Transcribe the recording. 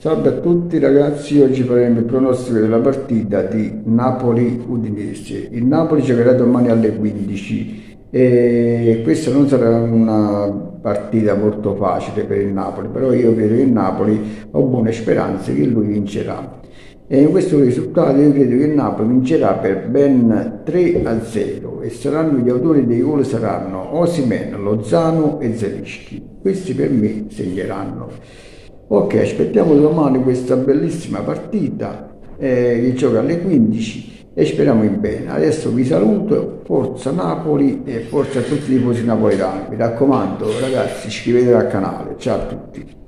Salve a tutti ragazzi, oggi faremo il pronostico della partita di Napoli-Udinese. Il Napoli giocherà domani alle 15 e questa non sarà una partita molto facile per il Napoli, però io credo che il Napoli ho buone speranze che lui vincerà. E in questo risultato io credo che il Napoli vincerà per ben 3 a 0 e saranno gli autori dei gol saranno Osimen, Lozano e Zelischi. Questi per me segneranno. Ok, aspettiamo domani questa bellissima partita eh, che gioca alle 15 e speriamo in bene. Adesso vi saluto, forza Napoli e forza a tutti i tifosi napoletani. Mi raccomando ragazzi iscrivetevi al canale, ciao a tutti.